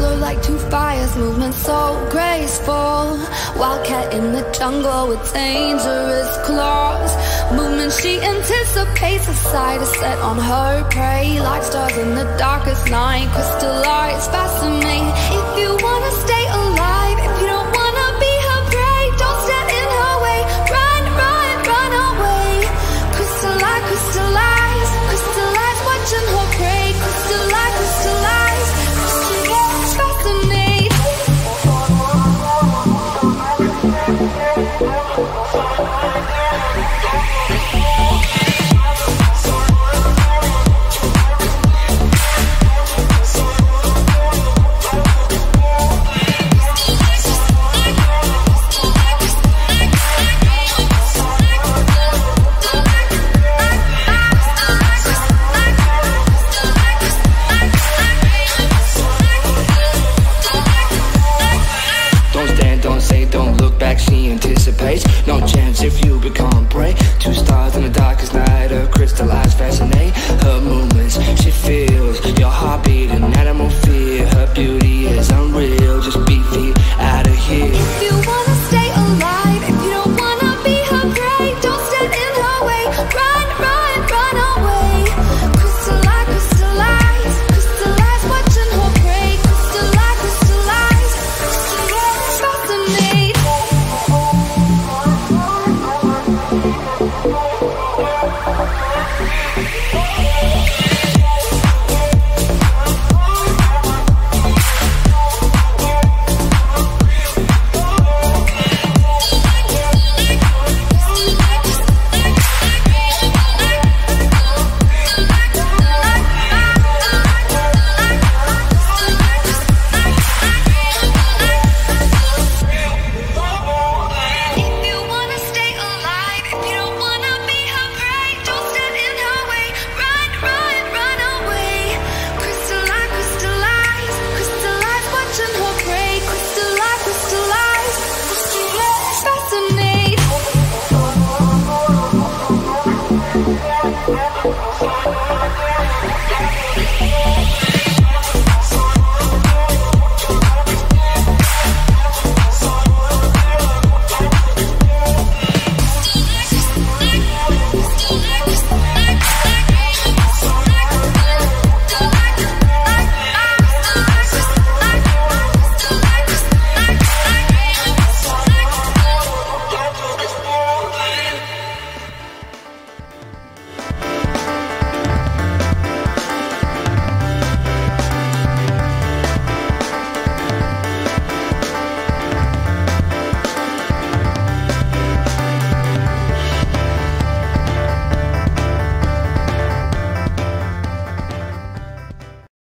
Glow like two fires, movement so graceful. Wildcat in the jungle with dangerous claws. Movement she anticipates, a sight is set on her prey. Like stars in the darkest night, crystallized, fascinating If you wanna stay